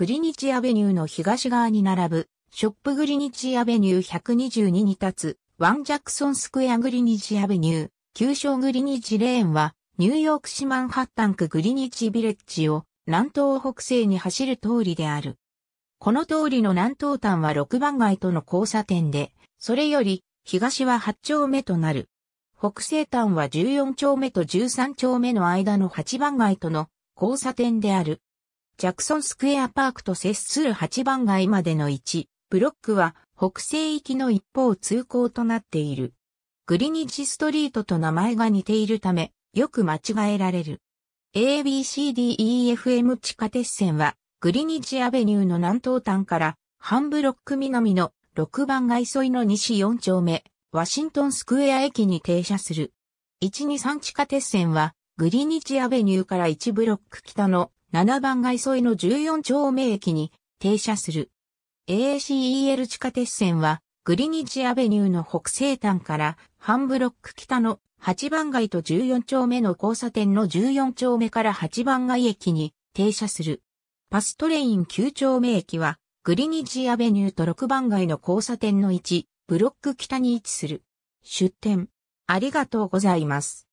グリニッジアベニューの東側に並ぶ、ショップグリニッジアベニュー122に立つ、ワンジャクソンスクエアグリニッジアベニュー、旧称グリニッジレーンは、ニューヨーク市マンハッタン区グリニッジビレッジを南東北西に走る通りである。この通りの南東端は6番街との交差点で、それより東は8丁目となる。北西端は14丁目と13丁目の間の8番街との交差点である。ジャクソンスクエアパークと接する8番街までの1、ブロックは北西行きの一方通行となっている。グリニッジストリートと名前が似ているため、よく間違えられる。ABCDEFM 地下鉄線は、グリニッジアベニューの南東端から、ハンブロック南の6番街沿いの西4丁目、ワシントンスクエア駅に停車する。123地下鉄線は、グリニッジアベニューから1ブロック北の7番街沿いの14丁目駅に停車する。ACEL 地下鉄線は、グリニッジアベニューの北西端からハンブロック北の8番街と14丁目の交差点の14丁目から8番街駅に停車する。パストレイン9丁目駅は、グリニッジアベニューと6番街の交差点の1、ブロック北に位置する。出店。ありがとうございます。